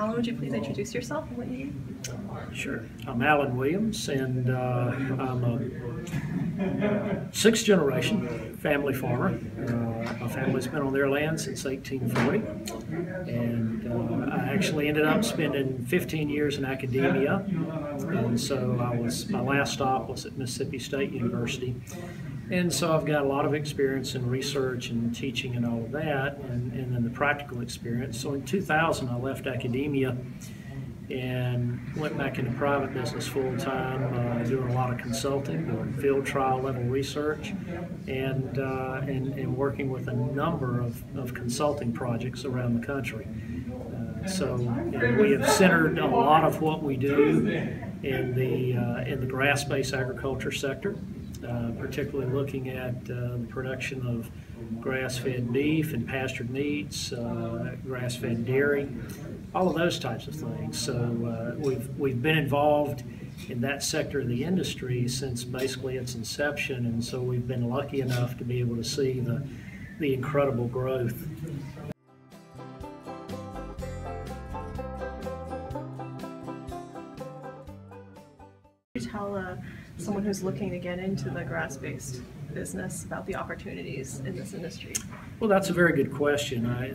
Allen, would you please introduce yourself and what you do? Sure. I'm Allen Williams, and uh, I'm a sixth generation family farmer. Uh, my family's been on their land since 1840, and uh, I actually ended up spending 15 years in academia. And so I was my last stop was at Mississippi State University, and so I've got a lot of experience in research and teaching and all of that, and, and then the practical experience. So in 2000, I left academia and went back into private business full time, uh, doing a lot of consulting, doing field trial level research, and, uh, and, and working with a number of, of consulting projects around the country. Uh, so we have centered a lot of what we do in the, uh, in the grass-based agriculture sector, uh, particularly looking at uh, the production of grass-fed beef and pastured meats, grass-fed dairy, all of those types of things. So uh, we've we've been involved in that sector of the industry since basically its inception, and so we've been lucky enough to be able to see the the incredible growth. Who's looking to get into the grass-based business about the opportunities in this industry? Well, that's a very good question. I,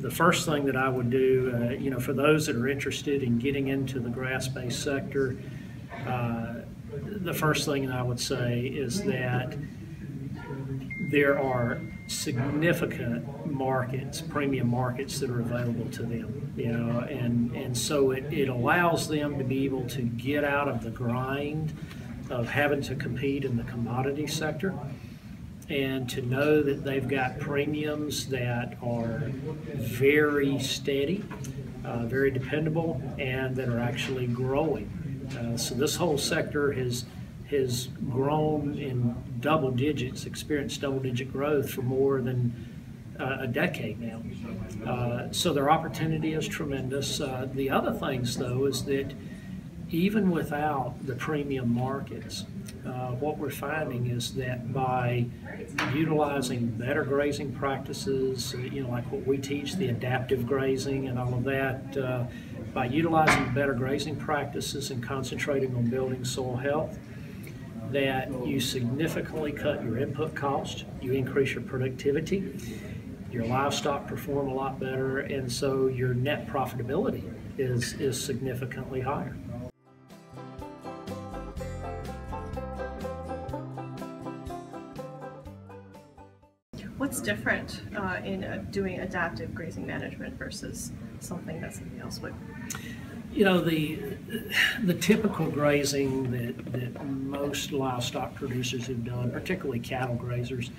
the first thing that I would do, uh, you know, for those that are interested in getting into the grass-based sector, uh, the first thing that I would say is that there are significant markets, premium markets that are available to them, you know, and, and so it, it allows them to be able to get out of the grind of having to compete in the commodity sector and to know that they've got premiums that are very steady, uh, very dependable, and that are actually growing. Uh, so this whole sector has has grown in double digits, experienced double digit growth for more than uh, a decade now. Uh, so their opportunity is tremendous. Uh, the other things, though, is that even without the premium markets, uh, what we're finding is that by utilizing better grazing practices, uh, you know, like what we teach, the adaptive grazing and all of that, uh, by utilizing better grazing practices and concentrating on building soil health, that you significantly cut your input cost, you increase your productivity, your livestock perform a lot better, and so your net profitability is, is significantly higher. What's different uh, in uh, doing adaptive grazing management versus something that somebody else would? You know, the the typical grazing that, that most livestock producers have done, particularly cattle grazers,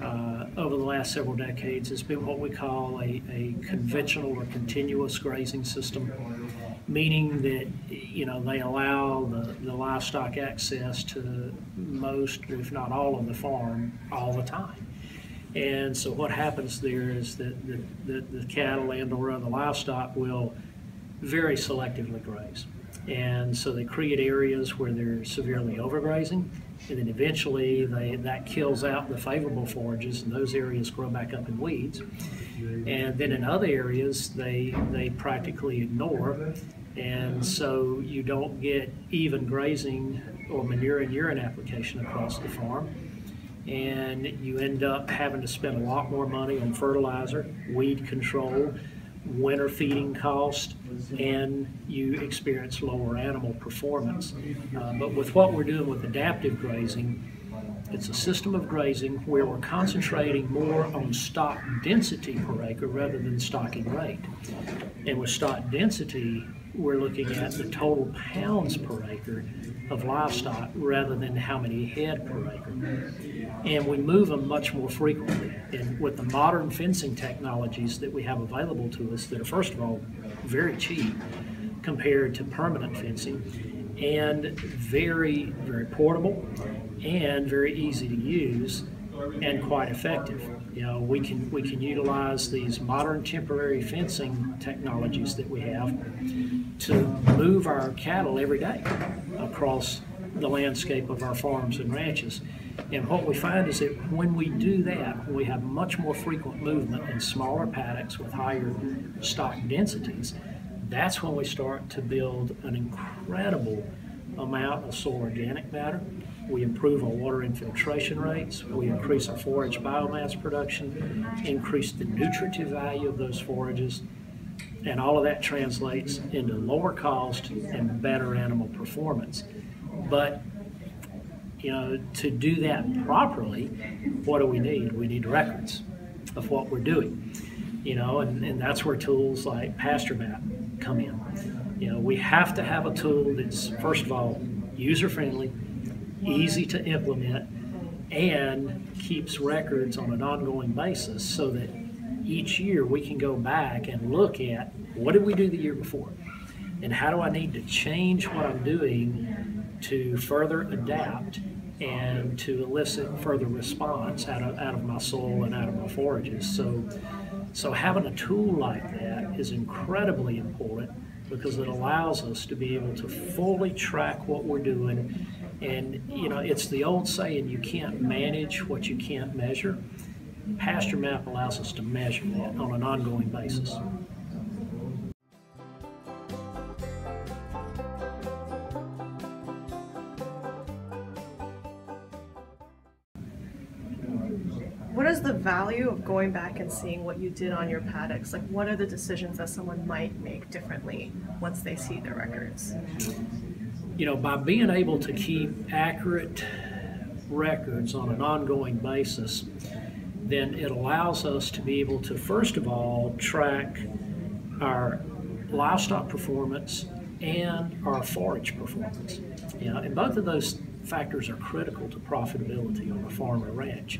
uh, over the last several decades has been what we call a, a conventional or continuous grazing system, meaning that you know they allow the, the livestock access to most, if not all, of the farm all the time. And so what happens there is that the, the, the cattle and or the livestock will very selectively graze. And so they create areas where they're severely overgrazing, and then eventually they, that kills out the favorable forages, and those areas grow back up in weeds. And then in other areas, they, they practically ignore, and so you don't get even grazing or manure and urine application across the farm and you end up having to spend a lot more money on fertilizer, weed control, winter feeding cost, and you experience lower animal performance. Uh, but with what we're doing with adaptive grazing, it's a system of grazing where we're concentrating more on stock density per acre rather than stocking rate. And with stock density, we're looking at the total pounds per acre of livestock rather than how many head per acre. And we move them much more frequently. And with the modern fencing technologies that we have available to us, that are first of all very cheap compared to permanent fencing, and very, very portable and very easy to use and quite effective. You know, we can we can utilize these modern temporary fencing technologies that we have to move our cattle every day across the landscape of our farms and ranches. And what we find is that when we do that, we have much more frequent movement in smaller paddocks with higher stock densities, that's when we start to build an incredible amount of soil organic matter. We improve our water infiltration rates. We increase our forage biomass production, increase the nutritive value of those forages, and all of that translates into lower cost and better animal performance. But you know, to do that properly, what do we need? We need records of what we're doing. You know, and, and that's where tools like PastureMap come in. You know, we have to have a tool that's first of all user friendly, easy to implement, and keeps records on an ongoing basis so that each year we can go back and look at what did we do the year before and how do I need to change what I'm doing to further adapt and to elicit further response out of, out of my soil and out of my forages. So, so having a tool like that is incredibly important because it allows us to be able to fully track what we're doing. And, you know, it's the old saying, you can't manage what you can't measure. PastureMap allows us to measure that on an ongoing basis. What is the value of going back and seeing what you did on your paddocks? Like, what are the decisions that someone might make differently once they see the records? You know, by being able to keep accurate records on an ongoing basis, then it allows us to be able to, first of all, track our livestock performance and our forage performance. You know, and both of those factors are critical to profitability on a farm or ranch.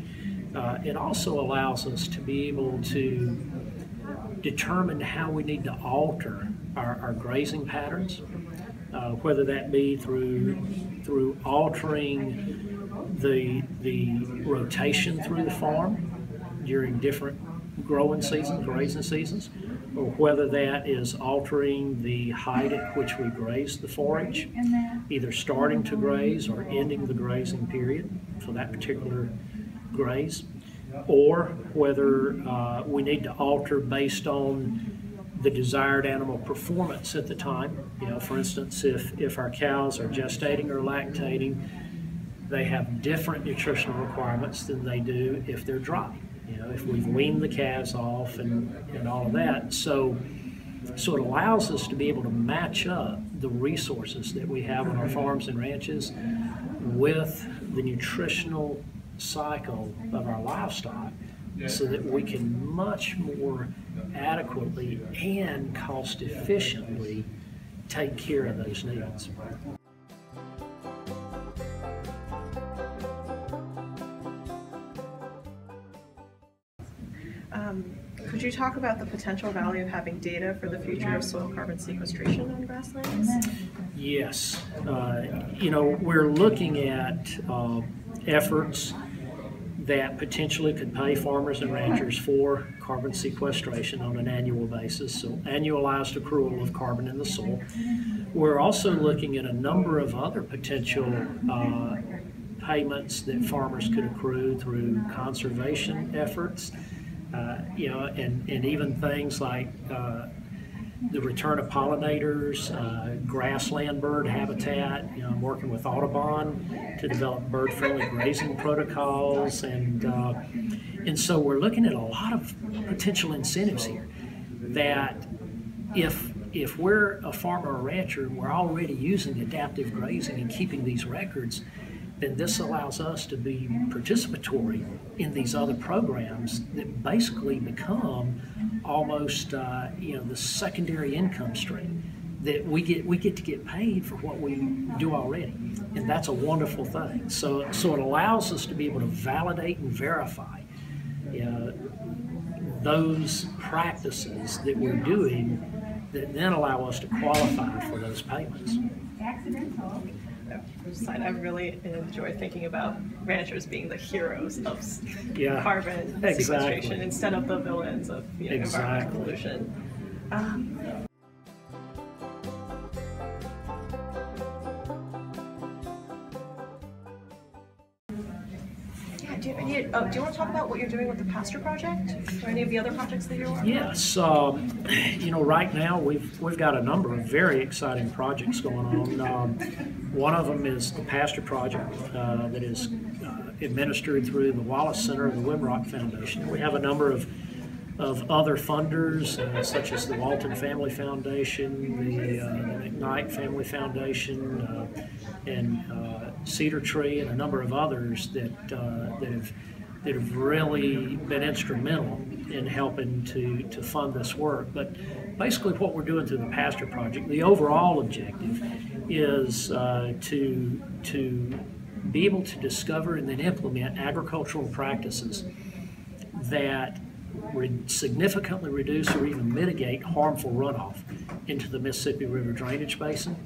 Uh, it also allows us to be able to determine how we need to alter our, our grazing patterns, uh, whether that be through through altering the the rotation through the farm during different growing seasons, grazing seasons, or whether that is altering the height at which we graze the forage, either starting to graze or ending the grazing period for that particular graze, or whether uh, we need to alter based on the desired animal performance at the time. You know, for instance, if, if our cows are gestating or lactating, they have different nutritional requirements than they do if they're dry. You know, if we've weaned the calves off and, and all of that. So, so it allows us to be able to match up the resources that we have on our farms and ranches with the nutritional cycle of our livestock so that we can much more adequately and cost efficiently take care of those needs. Um, could you talk about the potential value of having data for the future of soil carbon sequestration on grasslands? Yes. Uh, you know, we're looking at uh, efforts that potentially could pay farmers and ranchers for carbon sequestration on an annual basis, so annualized accrual of carbon in the soil. We're also looking at a number of other potential uh, payments that farmers could accrue through conservation efforts, uh, you know, and, and even things like uh, the return of pollinators, uh, grassland bird habitat. You know, I'm working with Audubon to develop bird-friendly grazing protocols, and uh, and so we're looking at a lot of potential incentives here. That if if we're a farmer or rancher we're already using adaptive grazing and keeping these records, then this allows us to be participatory in these other programs that basically become almost uh, you know the secondary income stream that we get we get to get paid for what we do already. And that's a wonderful thing. So so it allows us to be able to validate and verify you know, those practices that we're doing that then allow us to qualify for those payments side, I really enjoy thinking about ranchers being the heroes of yeah, carbon exactly. sequestration instead of the villains of you know, exactly. environmental pollution. Um, do you Oh, do you want to talk about what you're doing with the Pasture Project or any of the other projects that you're working on? Yes, um, you know, right now, we've, we've got a number of very exciting projects going on. Um, One of them is the Pasture Project uh, that is uh, administered through the Wallace Center and the Winrock Foundation. We have a number of, of other funders, uh, such as the Walton Family Foundation, the uh, the McKnight Family Foundation, uh, and uh, Cedar Tree, and a number of others that, uh, that have that have really been instrumental in helping to, to fund this work. But basically, what we're doing through the Pasture Project, the overall objective is uh, to, to be able to discover and then implement agricultural practices that re- significantly reduce or even mitigate harmful runoff into the Mississippi River drainage basin.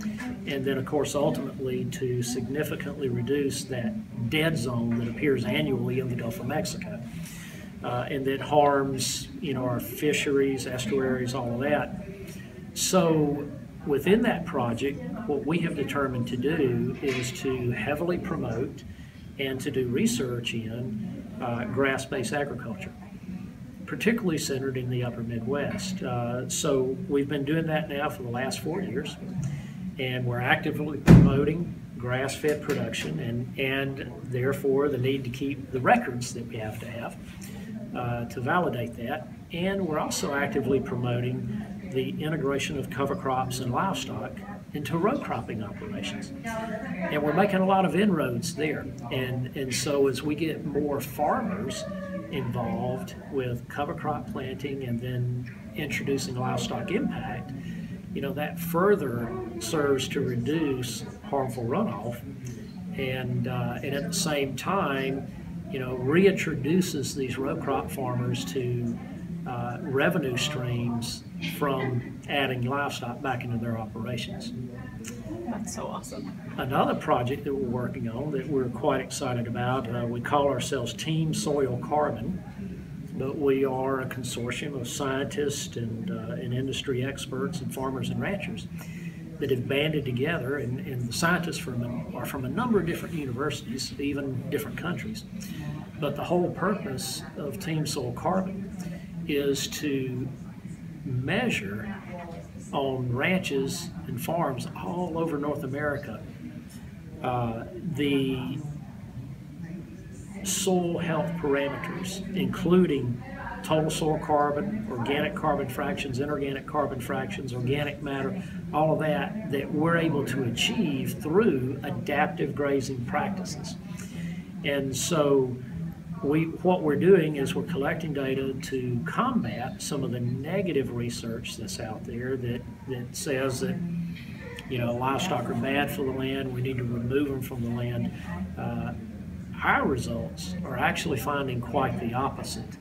And then, of course, ultimately to significantly reduce that dead zone that appears annually in the Gulf of Mexico. Uh, and that harms, you know, our fisheries, estuaries, all of that. So within that project, what we have determined to do is to heavily promote and to do research in uh, grass-based agriculture particularly centered in the upper Midwest. Uh, so we've been doing that now for the last four years, and we're actively promoting grass-fed production and, and therefore the need to keep the records that we have to have uh, to validate that. And we're also actively promoting the integration of cover crops and livestock into row cropping operations. And we're making a lot of inroads there. And, and so as we get more farmers involved with cover crop planting and then introducing livestock impact, you know, that further serves to reduce harmful runoff and, uh, and at the same time, you know, reintroduces these row crop farmers to uh, revenue streams from adding livestock back into their operations. That's so awesome. Another project that we're working on that we're quite excited about, uh, we call ourselves Team Soil Carbon, but we are a consortium of scientists and, uh, and industry experts and farmers and ranchers that have banded together, and, and the scientists from are from a number of different universities, even different countries. But the whole purpose of Team Soil Carbon is to measure on ranches and farms all over North America uh, the soil health parameters, including total soil carbon, organic carbon fractions, inorganic carbon fractions, organic matter, all of that, that we're able to achieve through adaptive grazing practices. And so we, what we're doing is we're collecting data to combat some of the negative research that's out there that, that says that you know livestock are bad for the land. We need to remove them from the land. Uh, our results are actually finding quite the opposite.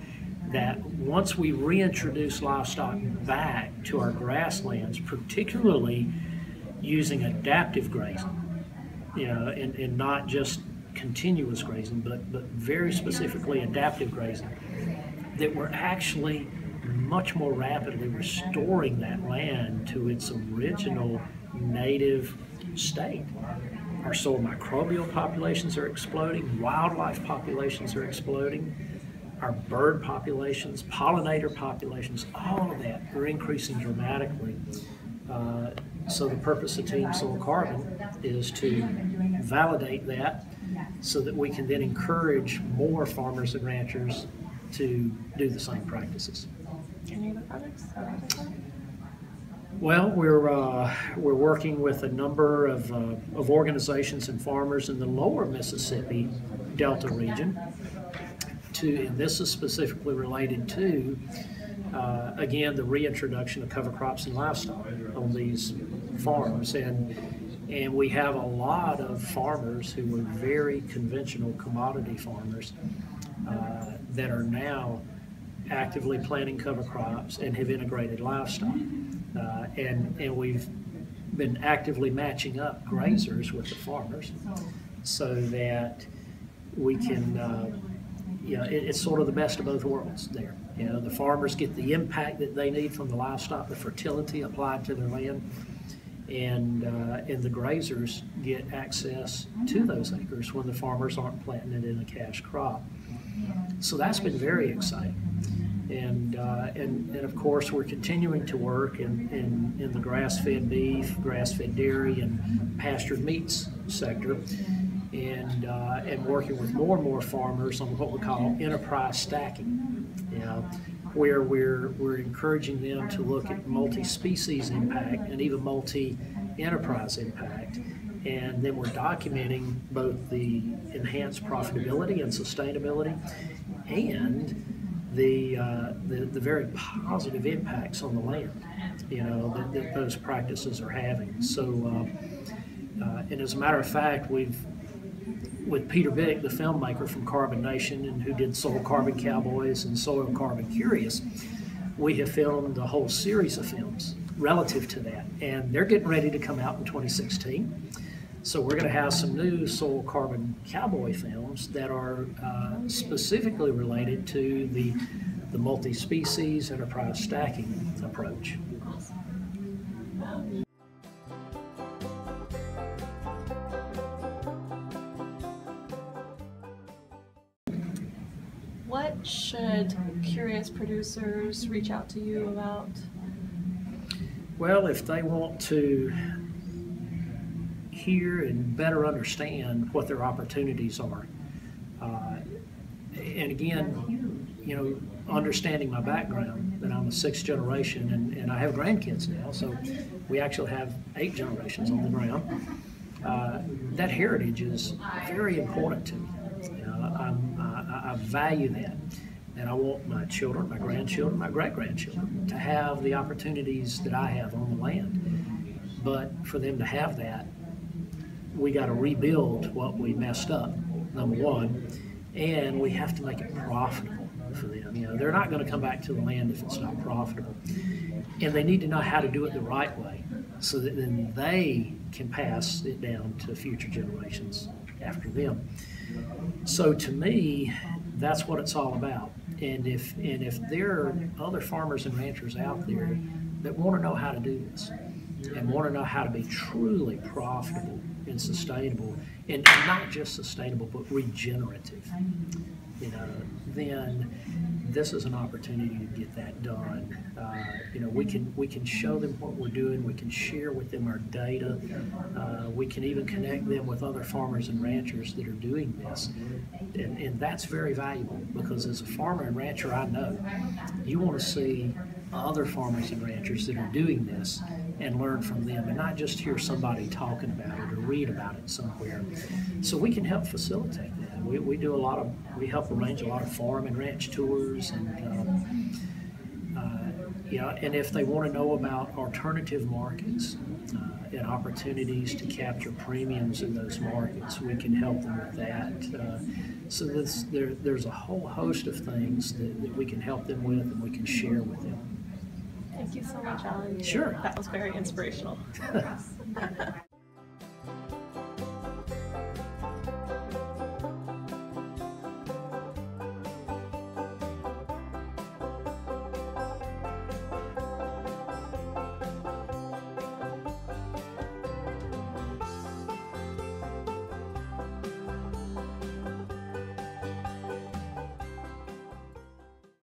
That once we reintroduce livestock back to our grasslands, particularly using adaptive grazing, you know, and, and not just continuous grazing, but, but very specifically adaptive grazing, that we're actually much more rapidly restoring that land to its original native state. Our soil microbial populations are exploding, wildlife populations are exploding, our bird populations, pollinator populations, all of that are increasing dramatically. Uh, so the purpose of Team Soil Carbon is to validate that so that we can then encourage more farmers and ranchers to do the same practices. Any other projects? Well, we're, uh, we're working with a number of, uh, of organizations and farmers in the lower Mississippi Delta region to, and this is specifically related to, uh, again, the reintroduction of cover crops and livestock on these farms. And, and we have a lot of farmers who were very conventional commodity farmers uh, that are now actively planting cover crops and have integrated livestock. Uh, and, and we've been actively matching up grazers with the farmers so that we can, uh, you know, it, it's sort of the best of both worlds there. You know, the farmers get the impact that they need from the livestock, the fertility applied to their land, and, uh, and the grazers get access to those acres when the farmers aren't planting it in a cash crop. So that's been very exciting. And, uh, and, and of course, we're continuing to work in, in, in the grass-fed beef, grass-fed dairy, and pastured meats sector, and, uh, and working with more and more farmers on what we call enterprise stacking. You know, where we're, we're encouraging them to look at multi-species impact and even multi-enterprise impact. And then we're documenting both the enhanced profitability and sustainability and the, uh, the, the very positive impacts on the land, you know, that, that those practices are having. So, uh, uh, and as a matter of fact, we've, with Peter Byck, the filmmaker from Carbon Nation and who did Soil Carbon Cowboys and Soil Carbon Curious, we have filmed a whole series of films relative to that. And they're getting ready to come out in 2016. So we're going to have some new soil carbon cowboy films that are uh, specifically related to the the multi-species enterprise stacking approach. Should curious producers reach out to you about? Well, if they want to hear and better understand what their opportunities are, uh, and again, you know, understanding my background, that I'm a sixth generation and, and I have grandkids now, so we actually have eight generations on the ground. Uh, that heritage is very important to me. I'm, I, I value that. And I want my children, my grandchildren, my great grandchildren to have the opportunities that I have on the land. But for them to have that, we got to rebuild what we messed up, number one, and we have to make it profitable for them. You know, they're not going to come back to the land if it's not profitable. And they need to know how to do it the right way so that then they can pass it down to future generations after them. So to me, that's what it's all about. And if and if there are other farmers and ranchers out there that want to know how to do this and want to know how to be truly profitable and sustainable, and, not just sustainable but regenerative, you know, then this is an opportunity to get that done. Uh, you know, we can we can show them what we're doing. We can share with them our data. Uh, we can even connect them with other farmers and ranchers that are doing this, and, and that's very valuable because as a farmer and rancher, I know you want to see other farmers and ranchers that are doing this and learn from them and not just hear somebody talking about it or read about it somewhere. So we can help facilitate. We, we do a lot of, we help arrange a lot of farm and ranch tours and, um, uh, you know, and if they want to know about alternative markets uh, and opportunities to capture premiums in those markets, we can help them with that. Uh, so this, there, there's a whole host of things that, that we can help them with and we can share with them. Thank you so much, Allen. Sure. That was very inspirational.